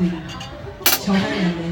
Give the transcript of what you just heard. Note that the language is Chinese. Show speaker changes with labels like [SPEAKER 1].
[SPEAKER 1] 내小은정 답.